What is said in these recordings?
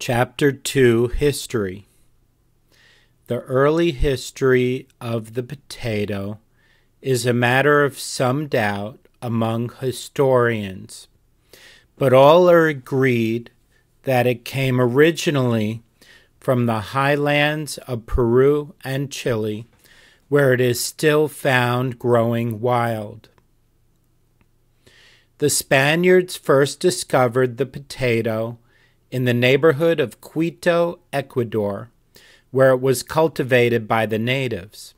Chapter 2 History The early history of the potato is a matter of some doubt among historians, but all are agreed that it came originally from the highlands of Peru and Chile, where it is still found growing wild. The Spaniards first discovered the potato in the neighborhood of Quito, Ecuador, where it was cultivated by the natives.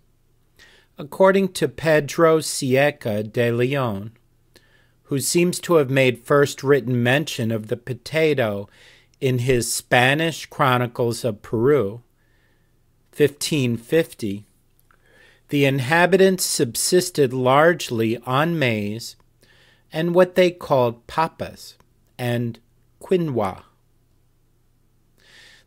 According to Pedro Cieza de Leon, who seems to have made first written mention of the potato in his Spanish Chronicles of Peru, 1550, the inhabitants subsisted largely on maize and what they called papas and quinoa.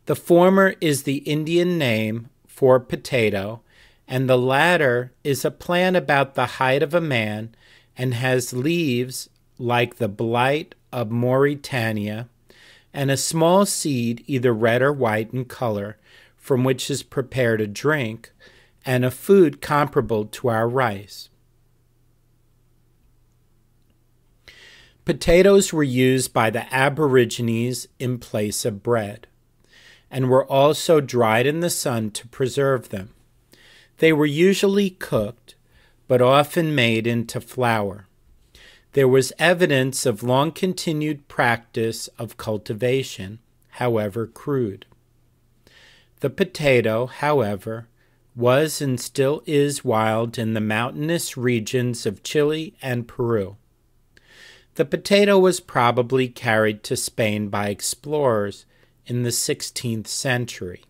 The former is the Indian name for potato, and the latter is a plant about the height of a man and has leaves like the blight of Mauritania and a small seed, either red or white in color, from which is prepared a drink, and a food comparable to our rice. Potatoes were used by the Aborigines in place of bread and were also dried in the sun to preserve them. They were usually cooked, but often made into flour. There was evidence of long continued practice of cultivation, however crude. The potato, however, was and still is wild in the mountainous regions of Chile and Peru. The potato was probably carried to Spain by explorers in the 16th century.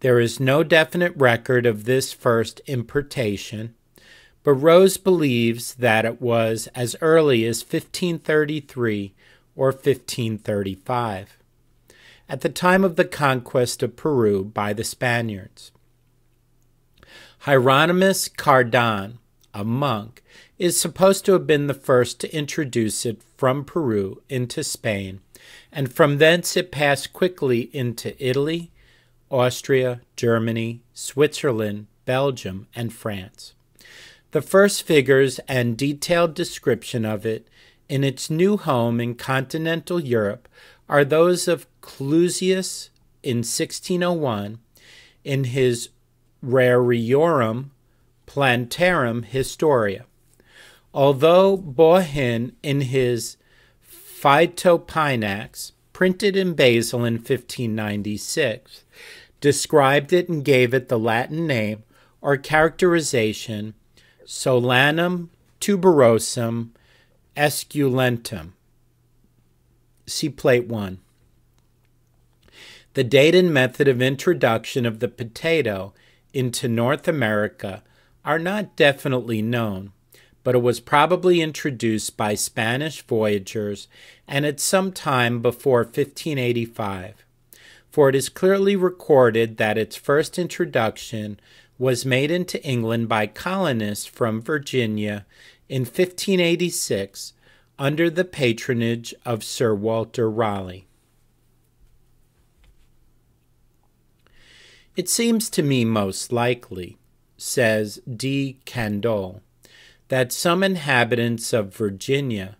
There is no definite record of this first importation, but Rose believes that it was as early as 1533 or 1535, at the time of the conquest of Peru by the Spaniards. Hieronymus Cardan, a monk, is supposed to have been the first to introduce it from Peru into Spain and from thence it passed quickly into Italy, Austria, Germany, Switzerland, Belgium, and France. The first figures and detailed description of it in its new home in continental Europe are those of Clusius in 1601 in his Rariorum Plantarum Historia. Although Bauhin in his Phytopinax, printed in Basel in 1596, described it and gave it the Latin name or characterization Solanum tuberosum esculentum. See Plate 1. The date and method of introduction of the potato into North America are not definitely known, but it was probably introduced by Spanish voyagers and at some time before 1585, for it is clearly recorded that its first introduction was made into England by colonists from Virginia in 1586 under the patronage of Sir Walter Raleigh. It seems to me most likely, says De Candolle, that some inhabitants of Virginia,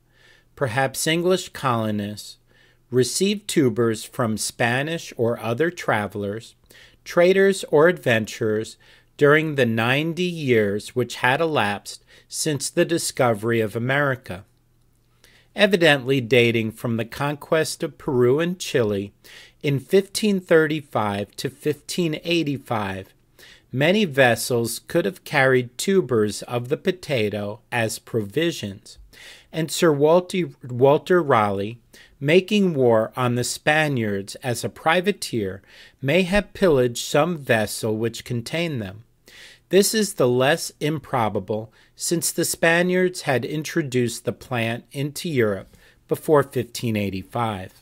perhaps English colonists, received tubers from Spanish or other travelers, traders, or adventurers during the ninety years which had elapsed since the discovery of America. Evidently dating from the conquest of Peru and Chile in 1535 to 1585 many vessels could have carried tubers of the potato as provisions, and Sir Walter, Walter Raleigh, making war on the Spaniards as a privateer, may have pillaged some vessel which contained them. This is the less improbable since the Spaniards had introduced the plant into Europe before 1585.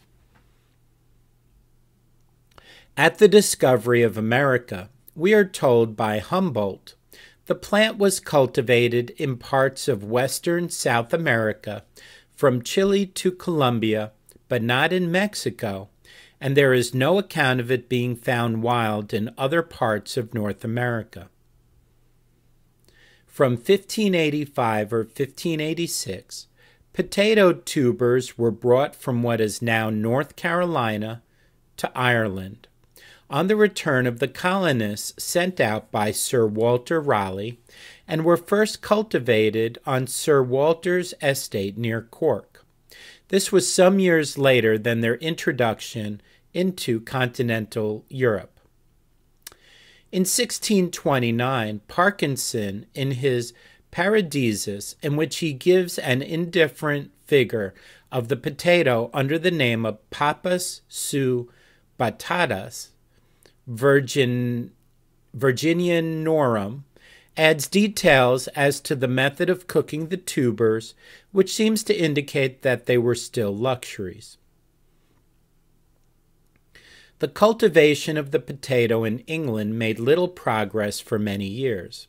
At the discovery of America, we are told by Humboldt the plant was cultivated in parts of western South America, from Chile to Colombia, but not in Mexico, and there is no account of it being found wild in other parts of North America. From 1585 or 1586, potato tubers were brought from what is now North Carolina to Ireland. On the return of the colonists sent out by Sir Walter Raleigh, and were first cultivated on Sir Walter's estate near Cork. This was some years later than their introduction into continental Europe. In 1629, Parkinson, in his Paradisus, in which he gives an indifferent figure of the potato under the name of Papas seu Battatas, Virgin, Virginianorum, adds details as to the method of cooking the tubers, which seems to indicate that they were still luxuries. The cultivation of the potato in England made little progress for many years.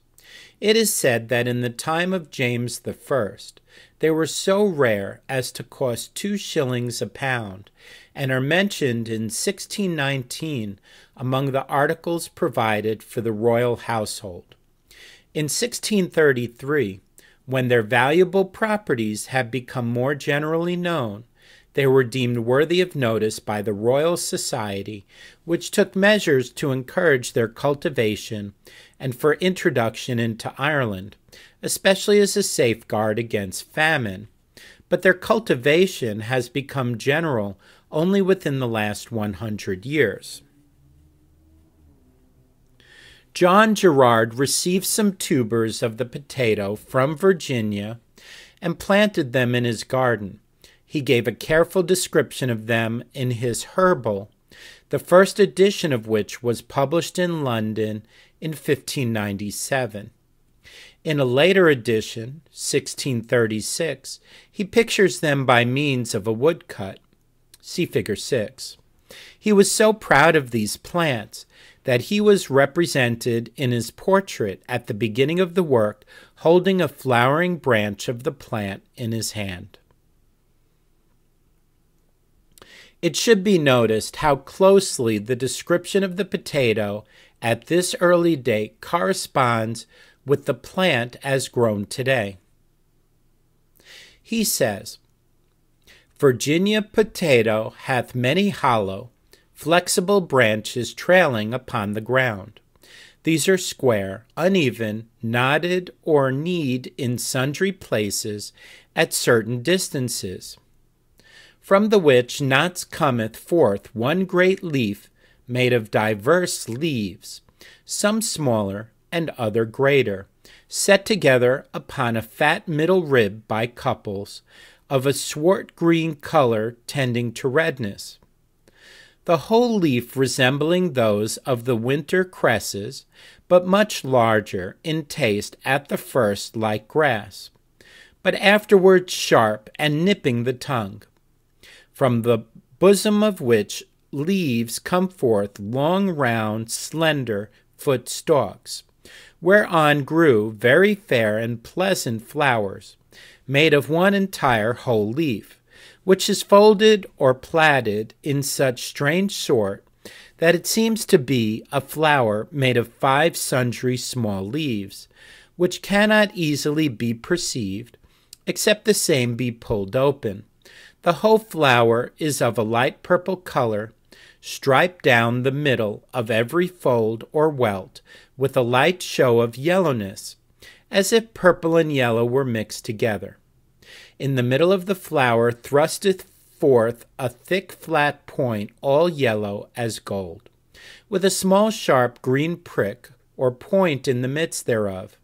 It is said that in the time of James I, they were so rare as to cost two shillings a pound, and are mentioned in 1619 among the articles provided for the royal household. In 1633, when their valuable properties had become more generally known, they were deemed worthy of notice by the Royal Society, which took measures to encourage their cultivation and for introduction into Ireland, especially as a safeguard against famine. But their cultivation has become general only within the last 100 years. John Gerard received some tubers of the potato from Virginia and planted them in his garden. He gave a careful description of them in his Herbal, the first edition of which was published in London in 1597. In a later edition, 1636, he pictures them by means of a woodcut. See Figure 6. He was so proud of these plants that he was represented in his portrait at the beginning of the work holding a flowering branch of the plant in his hand. It should be noticed how closely the description of the potato at this early date corresponds with the plant as grown today. He says, Virginia potato hath many hollow, flexible branches trailing upon the ground. These are square, uneven, knotted, or kneed in sundry places at certain distances. From the which knots cometh forth one great leaf made of diverse leaves, some smaller and other greater, set together upon a fat middle rib by couples, of a swart green color tending to redness. The whole leaf resembling those of the winter cresses, but much larger in taste at the first like grass, but afterwards sharp and nipping the tongue, from the bosom of which leaves come forth long round slender foot stalks, whereon grew very fair and pleasant flowers, made of one entire whole leaf which is folded or plaited in such strange sort that it seems to be a flower made of five sundry small leaves, which cannot easily be perceived, except the same be pulled open. The whole flower is of a light purple color, striped down the middle of every fold or welt with a light show of yellowness, as if purple and yellow were mixed together. In the middle of the flower thrusteth forth a thick flat point, all yellow as gold, with a small sharp green prick or point in the midst thereof.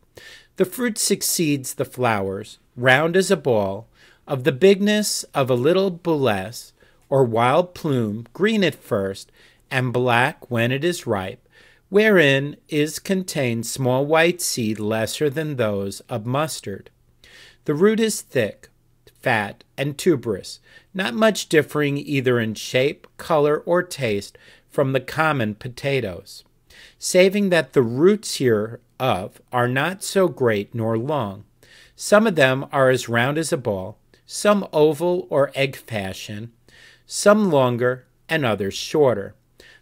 The fruit succeeds the flowers, round as a ball, of the bigness of a little bullace or wild plume, green at first, and black when it is ripe, wherein is contained small white seed lesser than those of mustard. The root is thick, fat, and tuberous, not much differing either in shape, color, or taste from the common potatoes, saving that the roots hereof are not so great nor long. Some of them are as round as a ball, some oval or egg fashion, some longer and others shorter.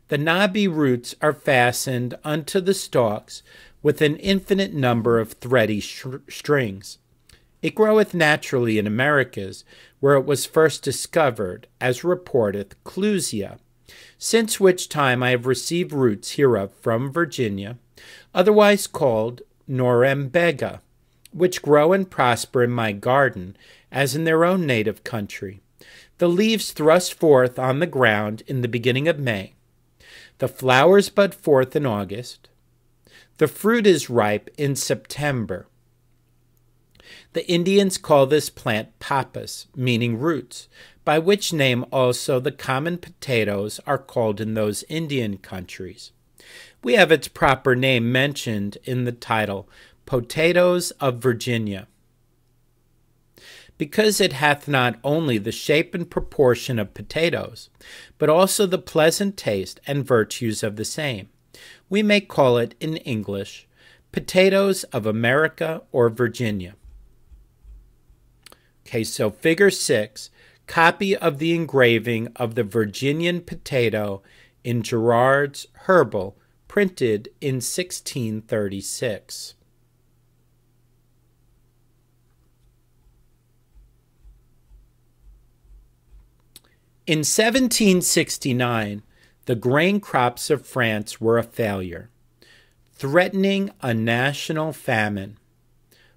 The knobby roots are fastened unto the stalks with an infinite number of thready sh- strings. It groweth naturally in Americas, where it was first discovered, as reporteth Clusia, since which time I have received roots hereof from Virginia, otherwise called Norumbega, which grow and prosper in my garden, as in their own native country. The leaves thrust forth on the ground in the beginning of May. The flowers bud forth in August. The fruit is ripe in September. The Indians call this plant papas, meaning roots, by which name also the common potatoes are called in those Indian countries. We have its proper name mentioned in the title, Potatoes of Virginia. Because it hath not only the shape and proportion of potatoes, but also the pleasant taste and virtues of the same, we may call it in English potatoes of America or Virginia. Okay, so figure six, copy of the engraving of the Virginian potato in Gerard's Herbal, printed in 1636. In 1769, the grain crops of France were a failure, threatening a national famine.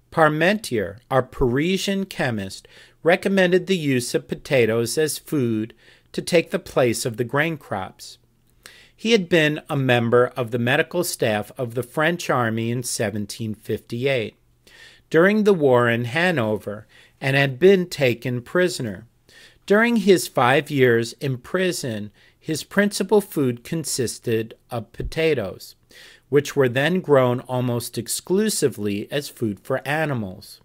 Parmentier, our Parisian chemist, recommended the use of potatoes as food to take the place of the grain crops. He had been a member of the medical staff of the French army in 1758 during the war in Hanover and had been taken prisoner. During his five years in prison, his principal food consisted of potatoes which were then grown almost exclusively as food for animals.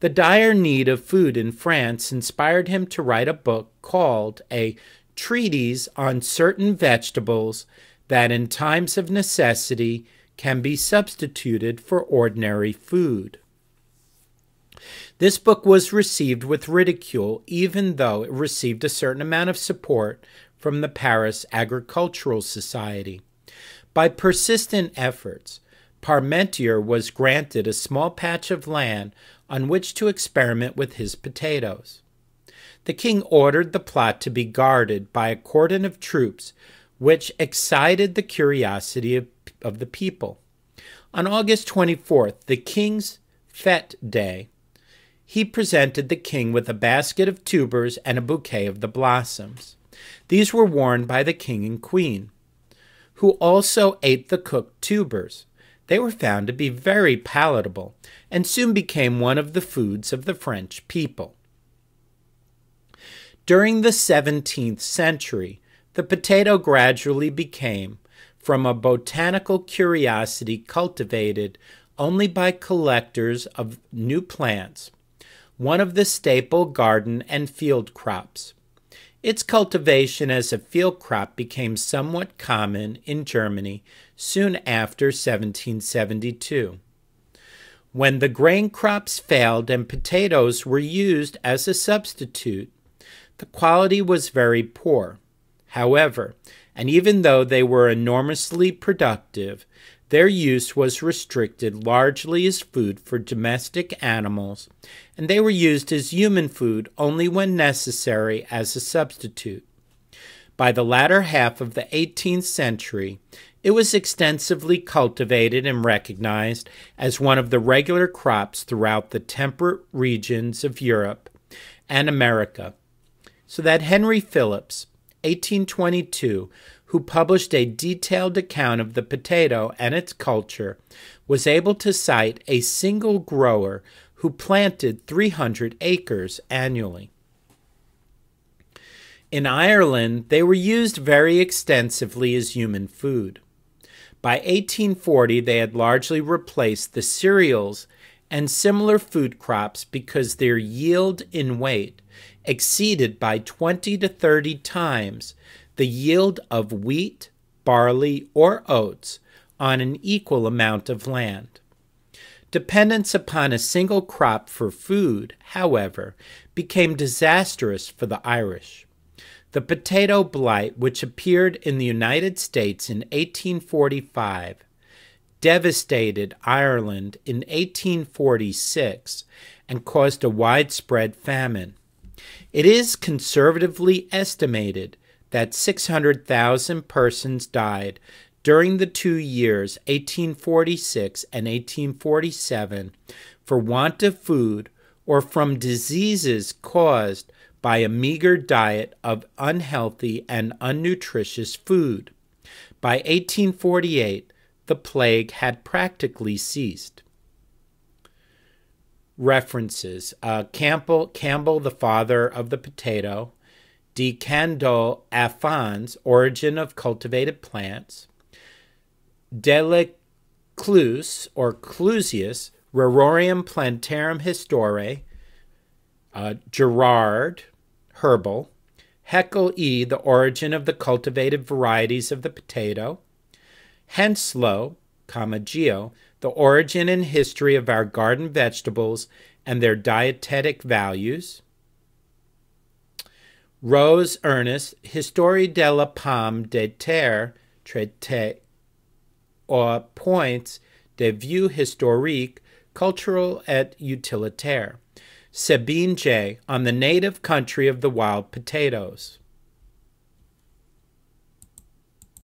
The dire need of food in France inspired him to write a book called A Treatise on Certain Vegetables that in times of necessity can be substituted for ordinary food. This book was received with ridicule, even though it received a certain amount of support from the Paris Agricultural Society. By persistent efforts, Parmentier was granted a small patch of land on which to experiment with his potatoes. The king ordered the plot to be guarded by a cordon of troops, which excited the curiosity of, of the people. On August 24th, the king's fete day, he presented the king with a basket of tubers and a bouquet of the blossoms. These were worn by the king and queen who also ate the cooked tubers. They were found to be very palatable and soon became one of the foods of the French people. During the 17th century, the potato gradually became, from a botanical curiosity cultivated only by collectors of new plants, one of the staple garden and field crops. Its cultivation as a field crop became somewhat common in Germany soon after 1772. When the grain crops failed and potatoes were used as a substitute, the quality was very poor. However, and even though they were enormously productive, their use was restricted largely as food for domestic animals, and they were used as human food only when necessary as a substitute. By the latter half of the 18th century, it was extensively cultivated and recognized as one of the regular crops throughout the temperate regions of Europe and America, so that Henry Phillips, 1822, who published a detailed account of the potato and its culture, was able to cite a single grower who planted 300 acres annually. In Ireland, they were used very extensively as human food. By 1840, they had largely replaced the cereals and similar food crops because their yield in weight exceeded by 20 to 30 times the yield of wheat, barley, or oats on an equal amount of land. Dependence upon a single crop for food, however, became disastrous for the Irish. The potato blight, which appeared in the United States in 1845, devastated Ireland in 1846 and caused a widespread famine. It is conservatively estimated that 600,000 persons died during the two years 1846 and 1847 for want of food or from diseases caused by a meager diet of unhealthy and unnutritious food. By 1848, the plague had practically ceased. References uh, Campbell, Campbell, the father of the potato, De Candolle Alphonse, Origin of Cultivated Plants, Delecluse or Clusius, Rariorum Plantarum Historiae, uh, Gerard, Herbal, Heckel E., The Origin of the Cultivated Varieties of the Potato, Henslow, Geo, The Origin and History of Our Garden Vegetables and Their Dietetic Values, Rose Ernest, Histoire de la Pomme de Terre, traité or Points de vue historique, cultural et utilitaire. Sabine J. on the native country of the wild potatoes.